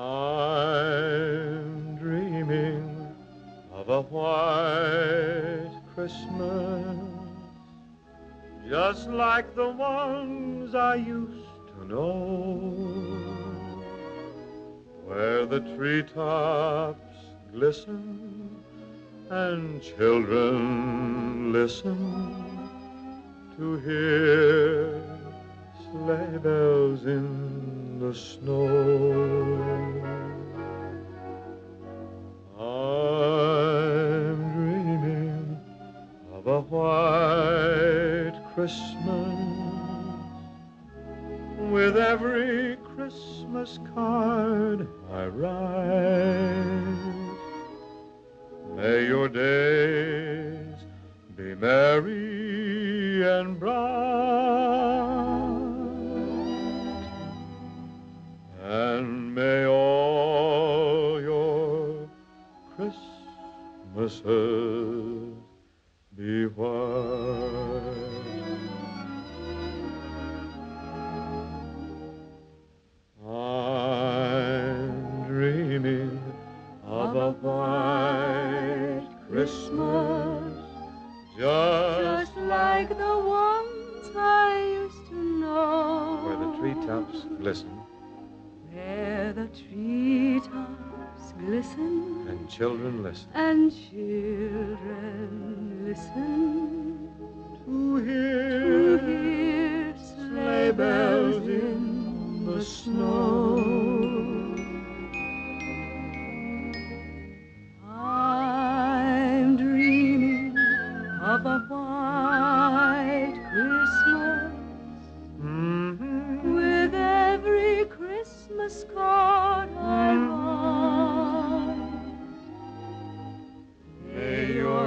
I'm dreaming of a white Christmas, just like the ones I used to know, where the treetops glisten and children listen to hear bells in the snow. I'm dreaming of a white Christmas with every Christmas card I write. May your days be merry and bright, Christmases be white. I'm dreaming of a white Christmas, just just like the ones I used to know. where the treetops glisten Where the treetops glisten and children listen. And children listen. To to hear hear sleigh bells in the snow.